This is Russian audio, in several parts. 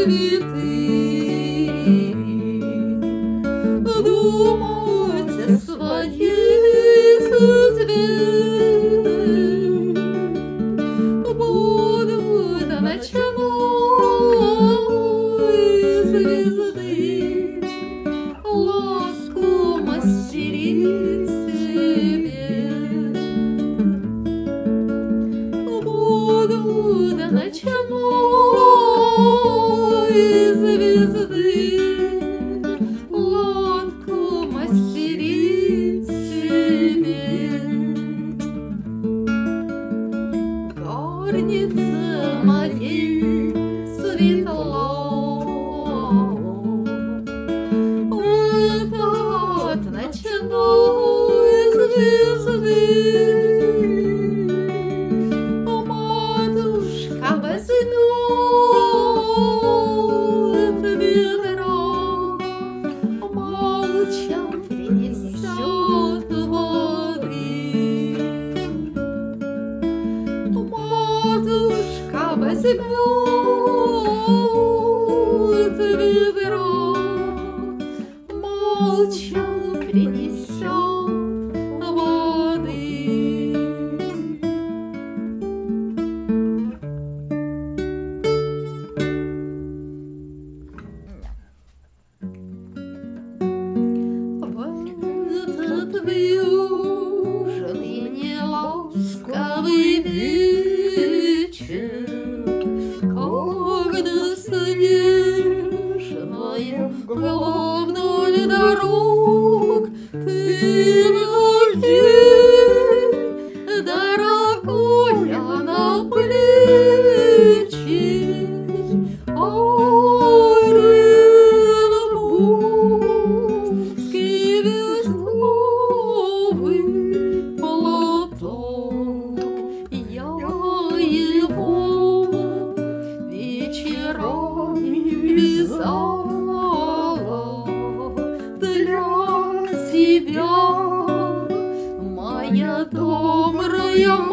поливать sığmadı тебя, моя добрая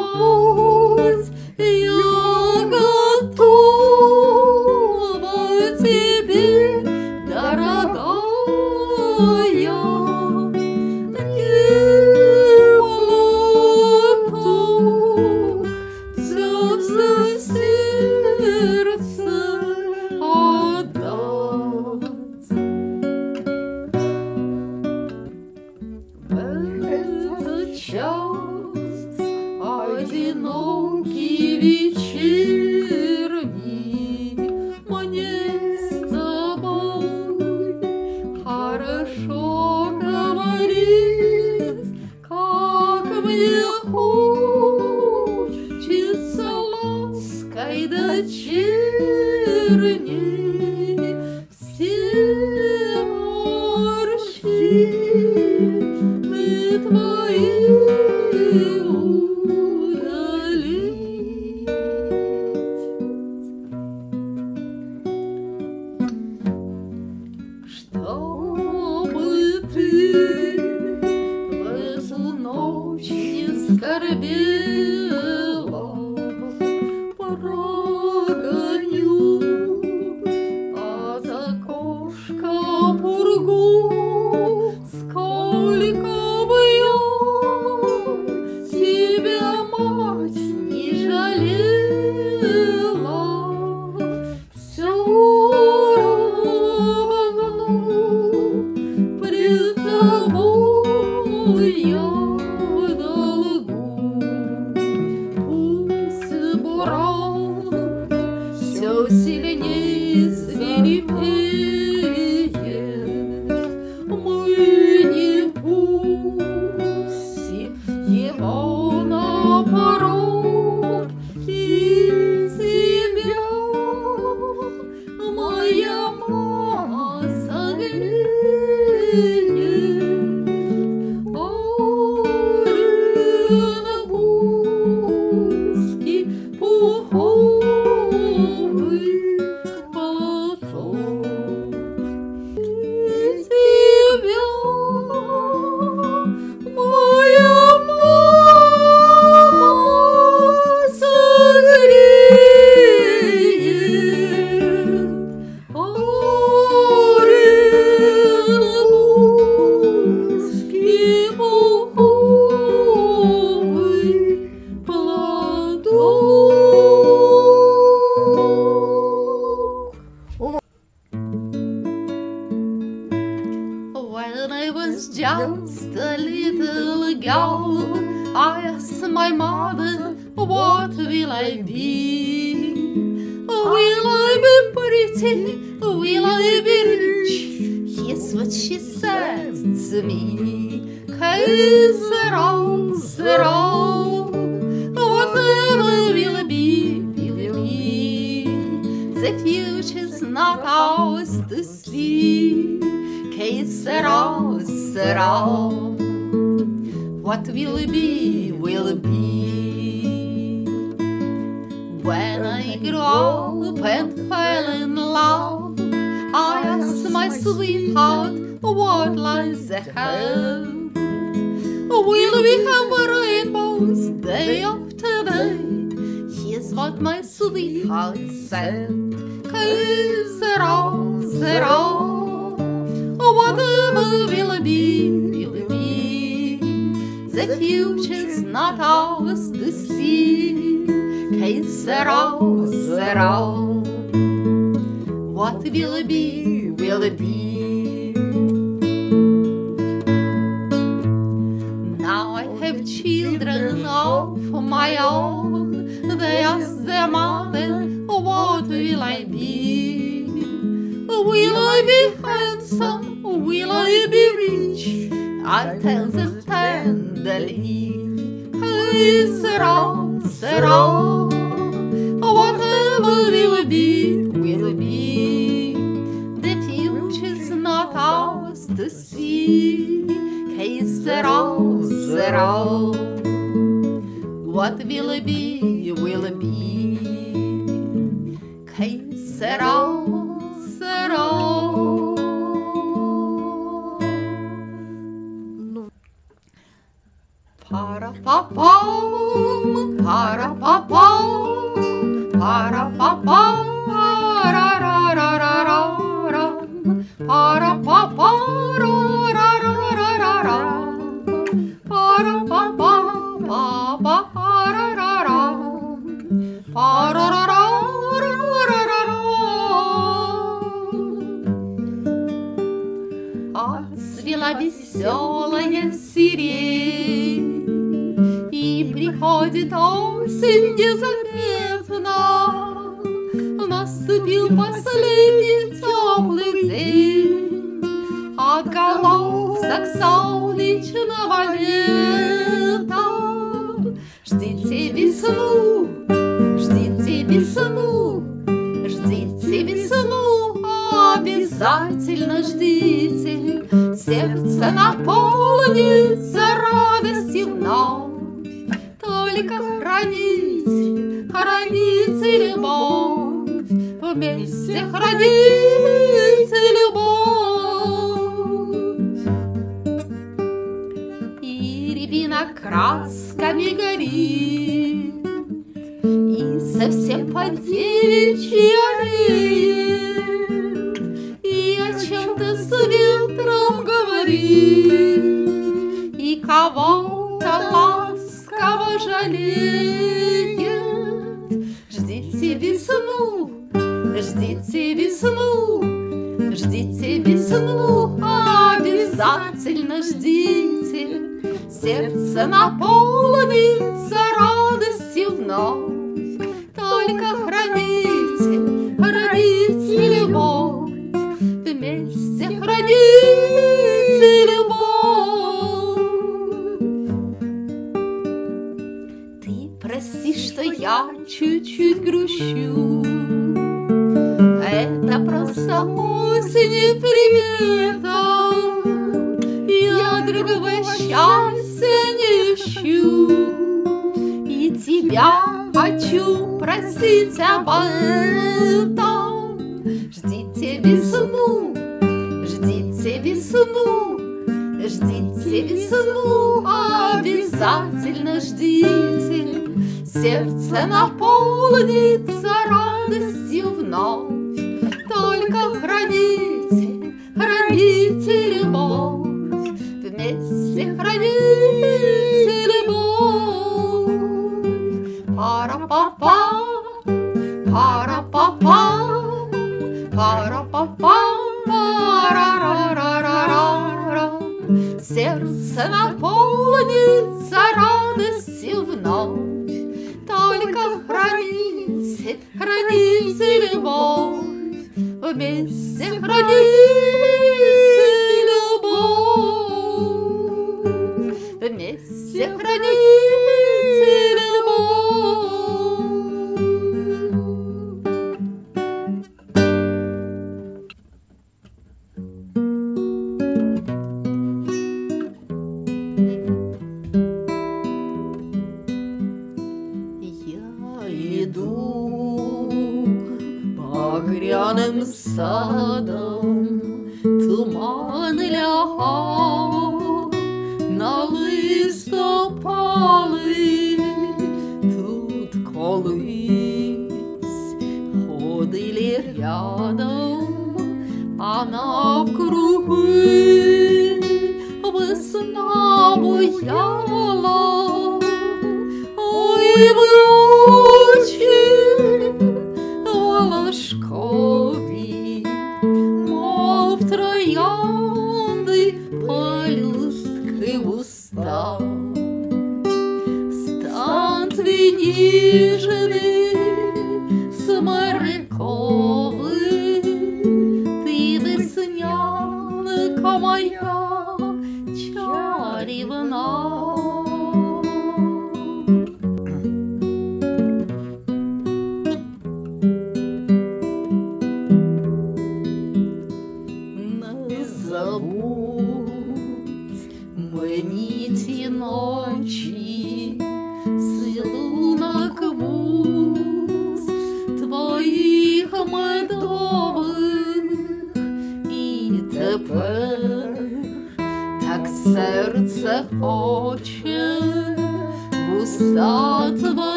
Hey, be, will be. The future's not ours to see. Hey. What will be, will be. When I grow up and fell in love, I ask my sweetheart what lies ahead will we have rainbows day after day? Here's what my sweetheart said. Kaisera, sera. What will be, will be. The future's not ours to see. Kaisera, sera. What will be, will be. Altfel sunt tendălii Îi sărau, Отголосок солнечного лета. Ждите весну, ждите весну, ждите весну, обязательно ждите. Сердце наполнится радостью вновь. Только храните, храните любовь, Вместе храните красками горит, И совсем по девичьи орет, И о чем-то с ветром говорит, И кого-то ласково жалеет. Ждите весну, ждите весну, ждите весну, обязательно ждите. Сердце наполнится радостью вновь. Тебя хочу просить об этом. Ждите весну, ждите весну, ждите весну, обязательно ждите. Сердце наполнится радостью вновь. Только храните, храните любовь, вместе храните Сердце наполнится радостью вновь. Только храните, храните любовь, вместе храните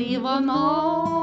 Ivanov.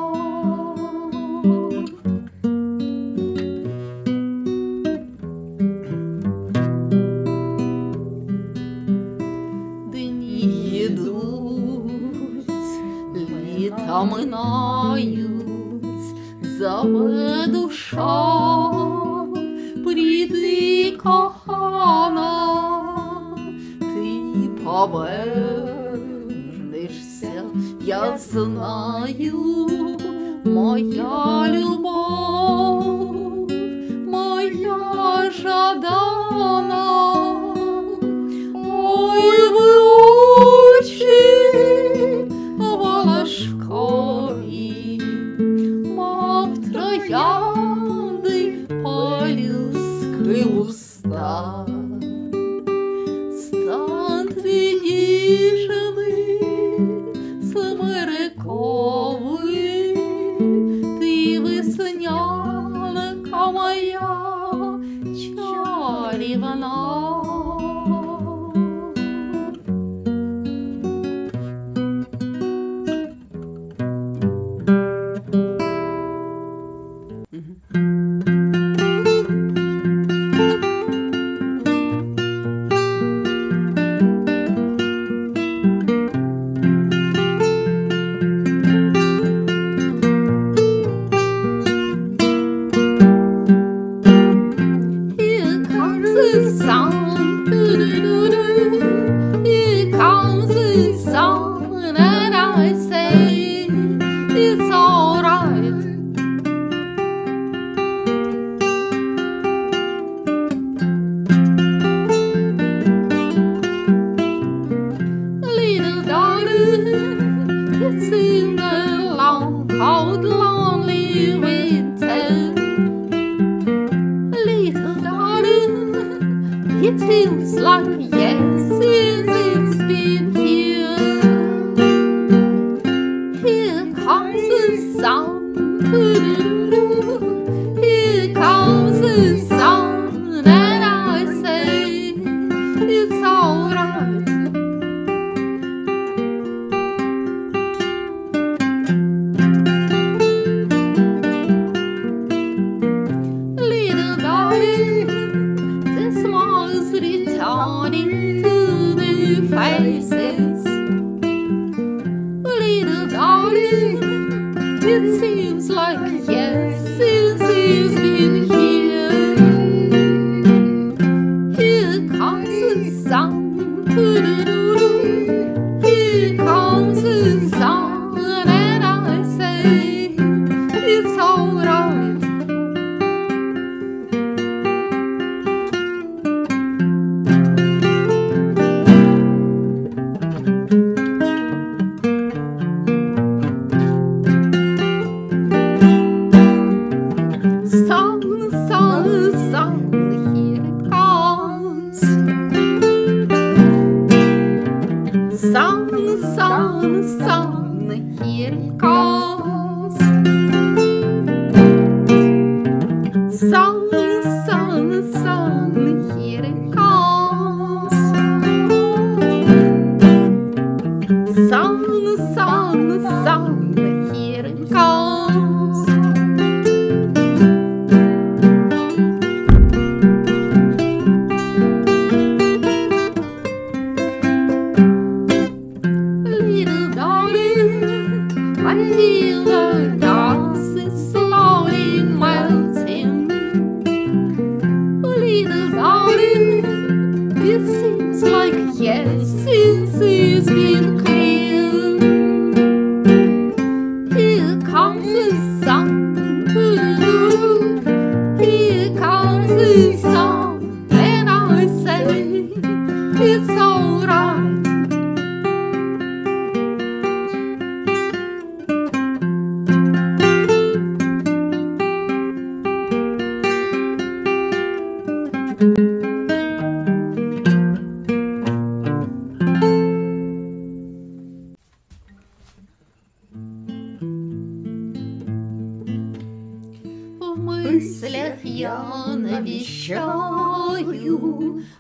навещаю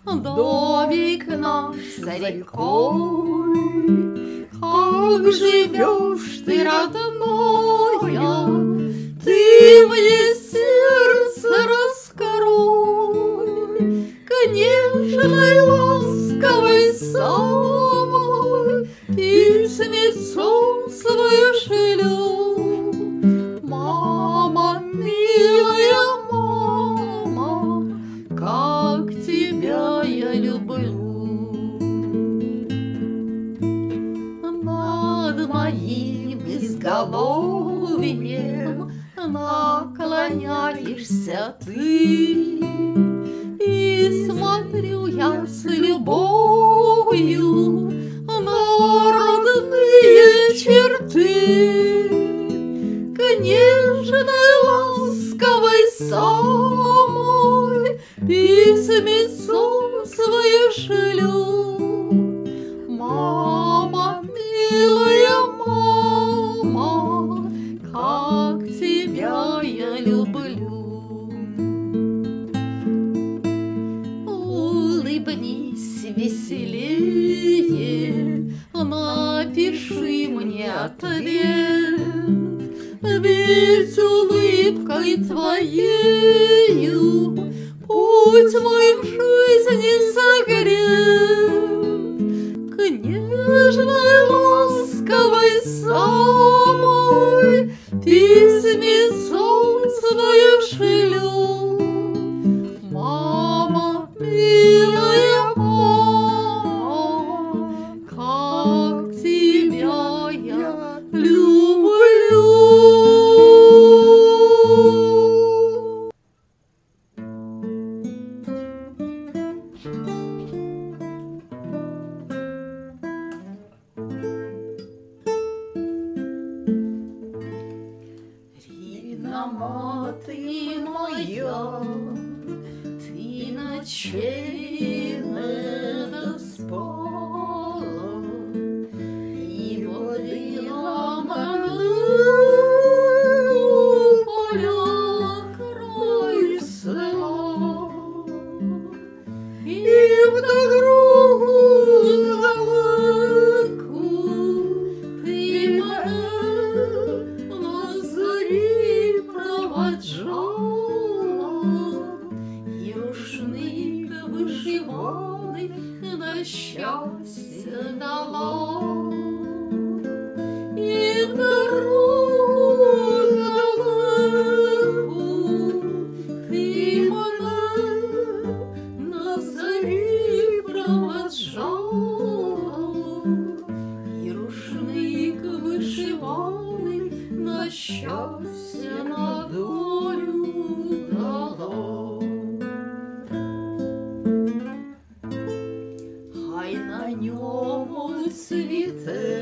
домик наш за рекой, Как живешь ты, родная, ты в лесу そ。Ньому